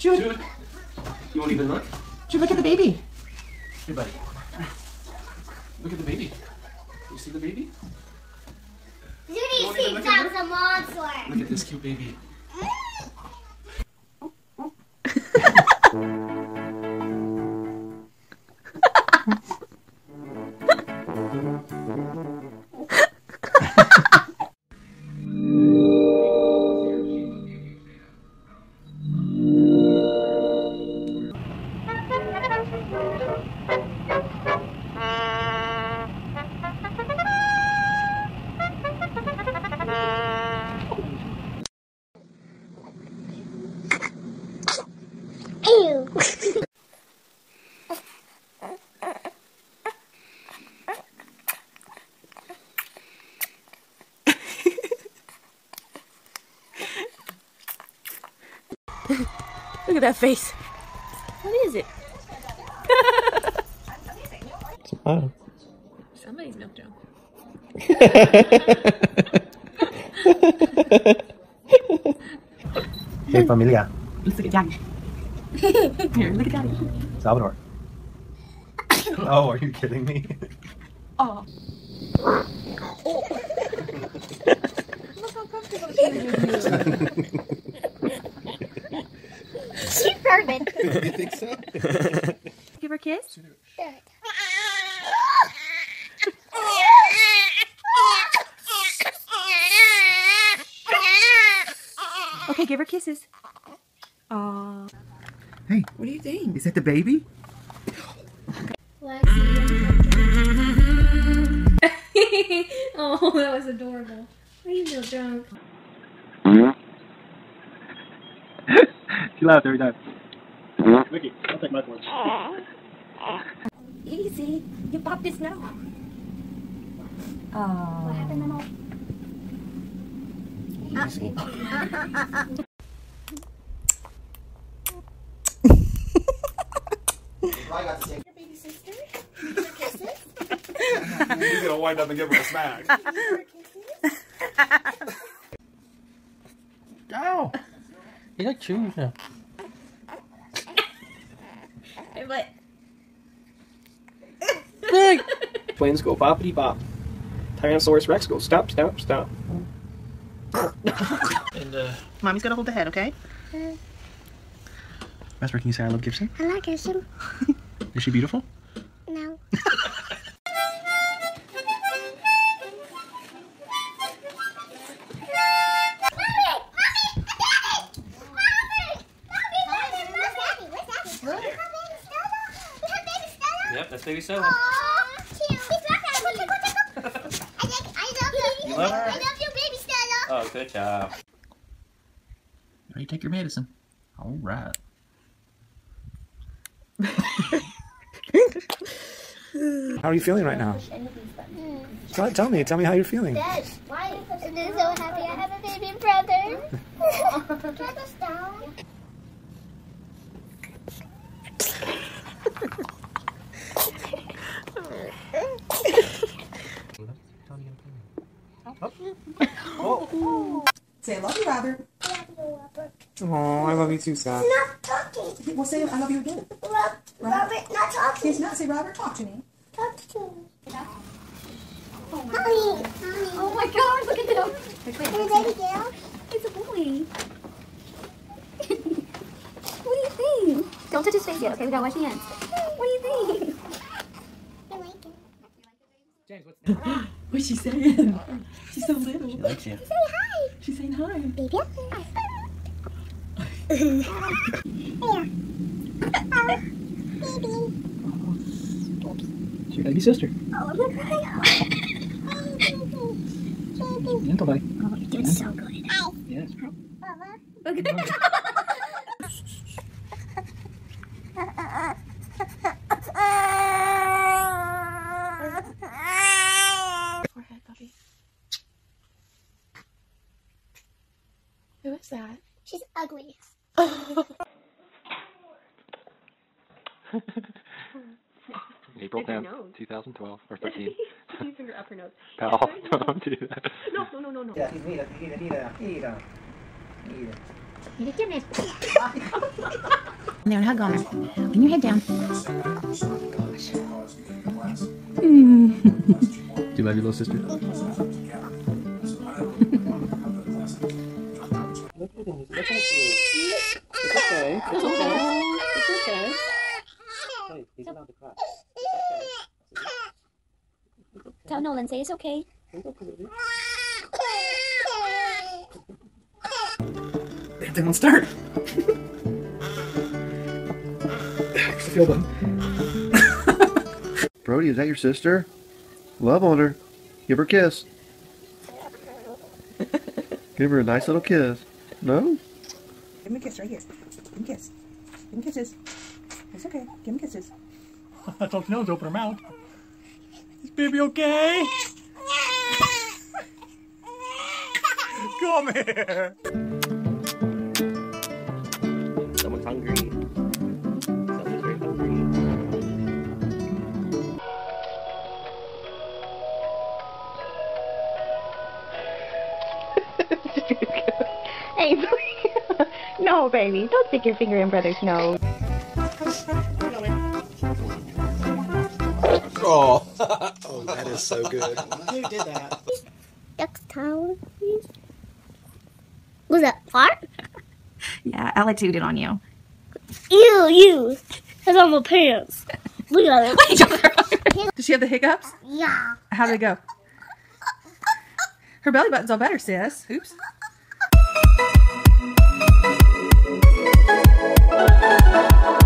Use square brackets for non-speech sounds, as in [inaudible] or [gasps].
Jude, Jude, you won't even look? Jude, look at the baby. Hey, buddy. Look at the baby. You see the baby? Judy thinks look at that's a monster. Look at this cute baby. [laughs] Look at that face. What is it? Somebody's milk junk. [laughs] Hey, familia. Let's look at daddy. [laughs] Here, look at daddy. Salvador. oh, are you kidding me? Oh. Look how comfortable she is with you. She's perfect. [laughs] you think so? Give her a kiss. Okay, give her kisses. Aw. Hey, what do you think? Is that the baby? [laughs] oh, that was adorable. Why are you so drunk? [laughs] she laughs every time. Vicky, I'll take my porch. Easy. You popped his nose. Oh. What happened, Mama? Your baby sister? Your kisses? He's gonna wind up and give her a smack. [laughs] Your kisses? Ow! You like chewing now. Hey, but Big! Twins go boppity bop. Tyrannosaurus Rex goes stop, stop, stop. And, uh... Mommy's gotta hold the head, okay? Vesper, can you say I love Gibson? I like Gibson. [laughs] Is she beautiful? Yep, that's baby Stella. You love her? I love you, baby Stella. Oh, good job. Ready to take your medicine. Alright. How are you feeling right now? Tell, tell me, tell me how you're feeling. Dad, why? I'm so happy I have a baby brother. [laughs] Drag us down. Oh. Say, I love you, Robert. Oh, I love you too, Scott. Not talking. Well, say, I love you again. Rob, Robert, not talking. He's not. Say, Robert, talk to me. Talk to me. Mommy, mommy. Oh my God! Look at them. Hey, baby girl. it's a boy. [laughs] what do you think? Don't touch his face yet, okay? We gotta wash your hands. What do you think? I like it. James, what's [gasps] that? What's she saying? She's so little. She likes you. Say hi, She's saying hi. baby. Baby. It's your baby sister. Oh, I'm gonna cry. Oh, baby. Baby. Gentle bye. Oh, you're so good. Hi, Yes. [laughs] Mama. Forehead, puppy. Who is that? She's ugly. [laughs] April Look 10th, 2012, or 13. [laughs] you finger up her nose. [laughs] Pal, Yeah, don't do that. No, no, no, no, no. mira, mira, mira, mira, mira. There, and hug on her. Bring your head down. Mm. Do you love your little sister? Look at you. It's okay. It's okay. It's okay. Hey, he's allowed to cry. It's okay. Tell Nolan, say it's okay. It's okay. They don't start. The feel button. Brody, is that your sister? Love on her. Give her a kiss. Give her a nice little kiss. No? Give him a kiss right here. Give him a kiss. Give him kisses. It's okay. Give him kisses. I told Nose to open her mouth. Is baby okay? [laughs] Come here. No, baby. Don't stick your finger in brother's nose. Oh, [laughs] oh, that is so good. Who did that? Duck tower, please. Was that fart? Yeah, I like to it on you. Ew, you. It's on my pants. Look at it. [laughs] Does she have the hiccups? Yeah. How did it go? Her belly button's all better, sis. Oops. Thank you.